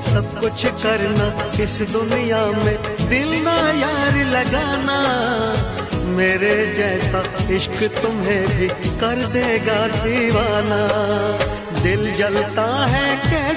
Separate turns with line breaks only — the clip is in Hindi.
सब कुछ करना इस दुनिया में दिल ना यार लगाना। मेरे जैसा इश्क तुम्हें भी कर देगा दीवाना। दिल जलता है कैसे